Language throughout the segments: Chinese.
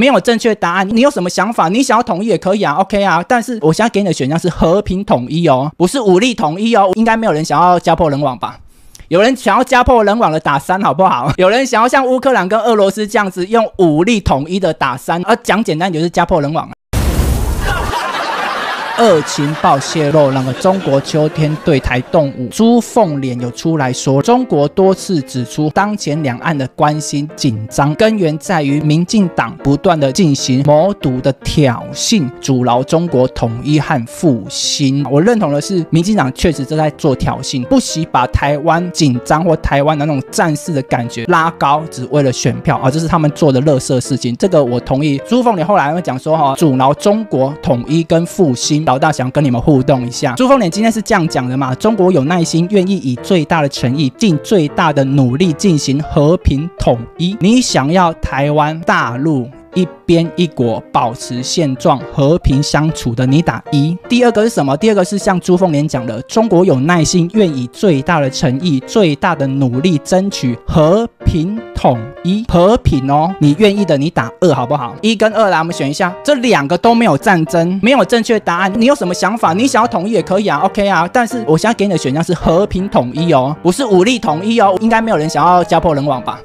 没有正确答案，你有什么想法？你想要统一也可以啊，OK 啊。但是我现在给你的选项是和平统一哦，不是武力统一哦。应该没有人想要家破人亡吧？有人想要家破人亡的打三好不好？有人想要像乌克兰跟俄罗斯这样子用武力统一的打三，而讲简单就是家破人亡。二情报泄露，那个中国秋天对台动武，朱凤莲有出来说，中国多次指出，当前两岸的关系紧张，根源在于民进党不断的进行谋独的挑衅，阻挠中国统一和复兴。我认同的是，民进党确实正在做挑衅，不惜把台湾紧张或台湾的那种战事的感觉拉高，只为了选票啊，这是他们做的乐色事情。这个我同意。朱凤莲后来会讲说，哈，阻挠中国统一跟复兴。老大想跟你们互动一下，朱凤莲今天是这样讲的嘛？中国有耐心，愿意以最大的诚意，尽最大的努力进行和平统一。你想要台湾大陆？一边一国保持现状和平相处的，你打一。第二个是什么？第二个是像朱凤莲讲的，中国有耐心，愿以最大的诚意、最大的努力争取和平统一。和平哦，你愿意的，你打二好不好？一跟二来，我们选一下，这两个都没有战争，没有正确答案。你有什么想法？你想要统一也可以啊，OK 啊。但是我现在给你的选项是和平统一哦，不是武力统一哦。应该没有人想要家破人亡吧？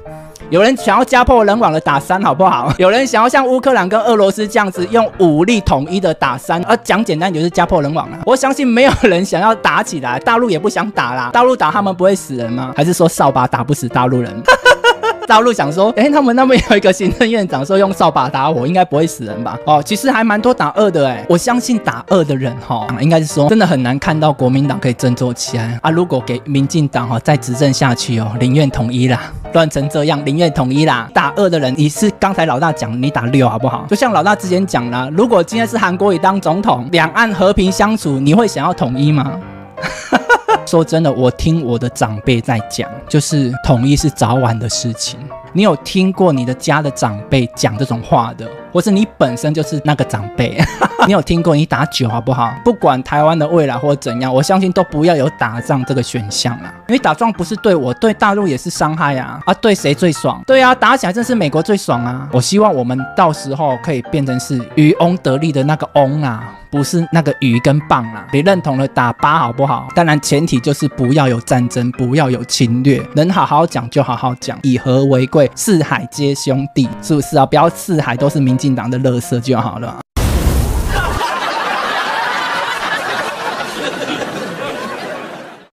有人想要家破人亡的打三，好不好？有人想要像乌克兰跟俄罗斯这样子用武力统一的打三，而讲简单就是家破人亡啊！我相信没有人想要打起来，大陆也不想打啦。大陆打他们不会死人吗？还是说扫把打不死大陆人？大陆想说，哎，他们那边有一个行政院长说用扫把打我，应该不会死人吧？哦，其实还蛮多打二的哎，我相信打二的人哈，应该是说真的很难看到国民党可以振作起来啊！如果给民进党哈再执政下去哦，宁愿统一啦，乱成这样，宁愿统一啦。打二的人，你是刚才老大讲，你打六好不好？就像老大之前讲了，如果今天是韩国瑜当总统，两岸和平相处，你会想要统一吗？说真的，我听我的长辈在讲，就是统一是早晚的事情。你有听过你的家的长辈讲这种话的？或是你本身就是那个长辈，你有听过你打九好不好？不管台湾的未来或者怎样，我相信都不要有打仗这个选项啊！因为打仗不是对我，对大陆也是伤害啊！啊，对谁最爽？对啊，打起来真是美国最爽啊！我希望我们到时候可以变成是渔翁得利的那个翁啊，不是那个鱼跟棒啊！你认同了打八好不好？当然前提就是不要有战争，不要有侵略，能好好讲就好好讲，以和为贵，四海皆兄弟，是不是啊？不要四海都是民。进党的乐色就好了。